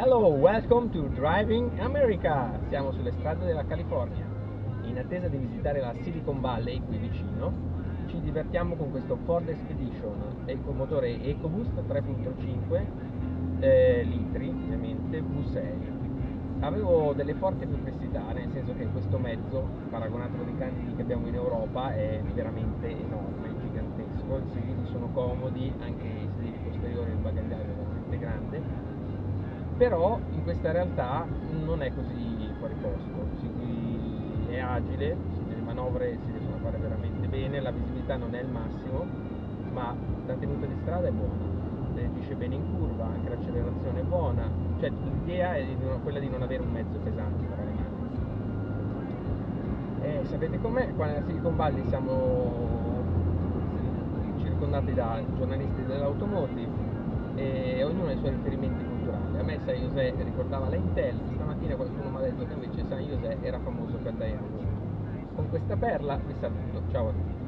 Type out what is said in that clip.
Hello, welcome to Driving America! Siamo sulle strade della California. In attesa di visitare la Silicon Valley qui vicino, ci divertiamo con questo Ford Expedition e con motore EcoBoost 3.5 eh, litri, ovviamente V6. Avevo delle forti perplessità, nel senso che questo mezzo, paragonato con i grandi che abbiamo in Europa, è veramente enorme, gigantesco. I sedili sono comodi, anche i sedili posteriori, il bagagliaio è veramente grande però in questa realtà non è così fuori posto, è agile, le manovre si riescono a fare veramente bene, la visibilità non è il massimo, ma la tenuta di strada è buona, reagisce bene in curva, anche l'accelerazione è buona, cioè l'idea è quella di non avere un mezzo pesante tra le mani. E sapete com'è? Qua nella Silicon Valley siamo circondati da giornalisti dell'automotive e ognuno ha i suoi riferimenti me San José ricordava la Intel, stamattina qualcuno mi ha detto che invece San José era famoso per Diana Con questa perla vi saluto, ciao a tutti.